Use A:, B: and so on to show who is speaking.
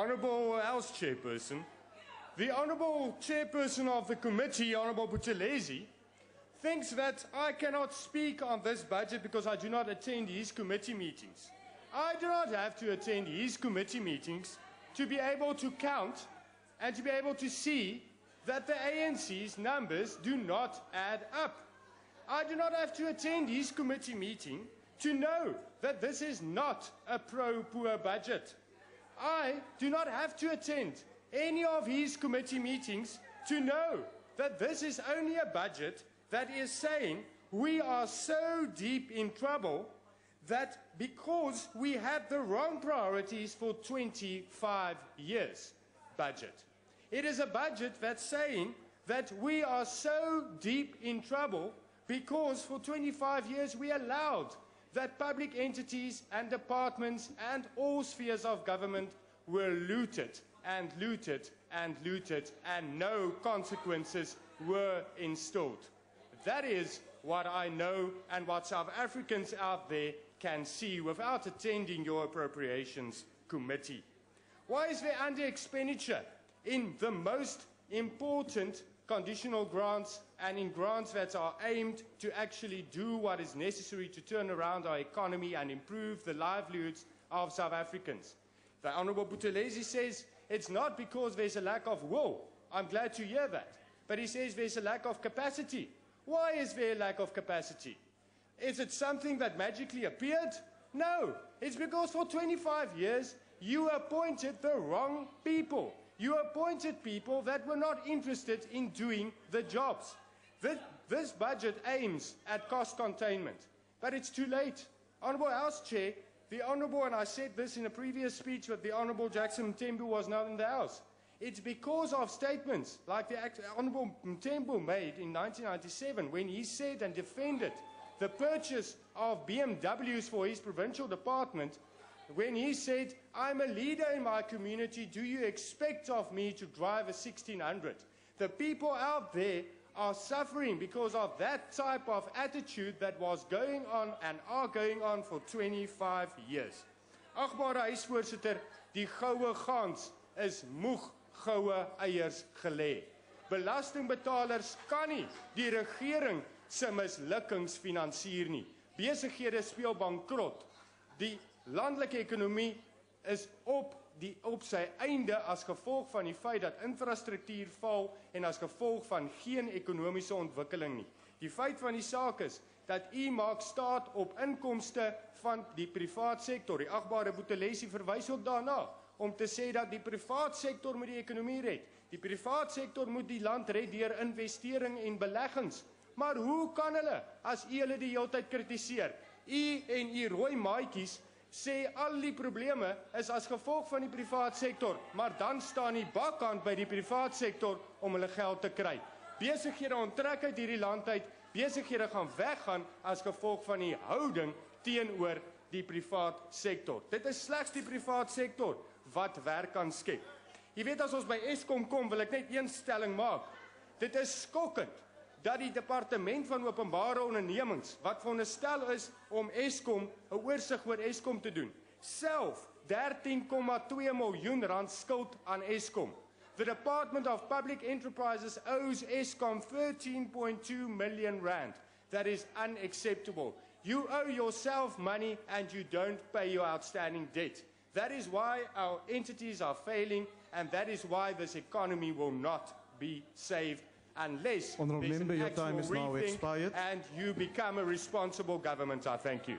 A: Honourable House Chairperson, the Honourable Chairperson of the committee, Honourable Buthelezi, thinks that I cannot speak on this budget because I do not attend his committee meetings. I do not have to attend his committee meetings to be able to count and to be able to see that the ANC's numbers do not add up. I do not have to attend his committee meeting to know that this is not a pro poor budget. I do not have to attend any of his committee meetings to know that this is only a budget that is saying we are so deep in trouble that because we had the wrong priorities for 25 years budget. It is a budget that's saying that we are so deep in trouble because for 25 years we allowed that public entities and departments and all spheres of government were looted and looted and looted and no consequences were installed. That is what I know and what South Africans out there can see without attending your appropriations committee. Why is there under expenditure in the most important conditional grants and in grants that are aimed to actually do what is necessary to turn around our economy and improve the livelihoods of South Africans? The Honourable Buthelezi says it's not because there's a lack of will. I'm glad to hear that. But he says there's a lack of capacity. Why is there a lack of capacity? Is it something that magically appeared? No. It's because for 25 years you appointed the wrong people. You appointed people that were not interested in doing the jobs. This, this budget aims at cost containment, but it's too late. Honourable House Chair, the Honourable, and I said this in a previous speech, but the Honourable Jackson Mtembu was not in the House. It's because of statements like the Honourable Mtembu made in 1997 when he said and defended the purchase of BMWs for his provincial department when he said, I'm a leader in my community, do you expect of me to drive a 1600? The people out there are suffering because of that type of attitude that was going on and are going on for 25 years. Agbare huisvoorsitter, die goue gans is moeg goue eiers gelê. Belastingbetalers kan nie die regering se mislukkings finansier nie. Besighede speel bankrot. Die landelike ekonomie is op die op sy einde as gevolg van die feit dat infrastruktuur val en as gevolg van geen ekonomiese ontwikkeling nie. Die feit van die saak is dat u maak staat op inkomste van die privaat sektor. Die agbare Boetelesi verwys ook daarna om te sê dat die privaat sektor moet die ekonomie red. Die privaat sektor moet die land red deur investering en beleggings. Maar hoe kan hulle as u hulle die hele tyd kritiseer? U en u rooi maatjies sê al die probleme is as gevolg van die privaat sektor, maar dan staan die bakkant by die privaat sektor om hulle geld te kry. Besighede onttrek uit hierdie land uit, besighede gaan weggaan as gevolg van die houding teenoor die privaat sektor. Dit is slegs die privaat sektor wat werk kan skep. Jy weet as ons by Eskom kom, wil ek net een stelling maak. Dit is skokkend dat die departement van openbare ondernemings wat veronderstel is om Eskom 'n oorsig oor Eskom te doen, self 13,2 miljoen rand skuld aan Eskom. The Department of Public Enterprises owes Eskom 13.2 million rand. That is unacceptable. You owe yourself money and you don't pay your outstanding debt. That is why our entities are failing and that is why this economy will not be saved unless
B: Honourable member, your time is now expired.
A: and you become a responsible government. I thank you.